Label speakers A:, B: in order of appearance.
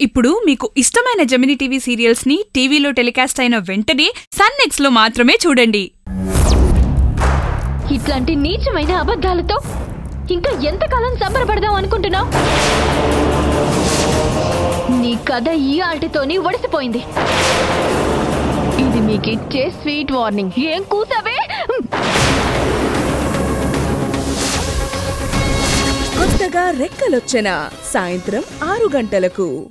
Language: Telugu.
A: ఇప్పుడు మీకు ఇష్టమైన జెమిని టీవీ సీరియల్స్ని టీవీలో టెలికాస్ట్ అయిన వెంటనే సన్ నెక్స్ట్లో మాత్రమే చూడండి.
B: ఇట్లాంటి నీచమైన అబద్ధాలతో ఇంకా ఎంతకాలం సంబరపడదాం అనుకుంటున్నావు? నీ కథ ఈ ఆల్టితోని ఒడిసిపోయింది. ఇది మీకిచ్చే స్వీట్ వార్నింగ్. ఏం కూసావే?
C: కొత్తగా రెక్కలొచ్చెన సాయంత్రం ఆరు గంటలకు.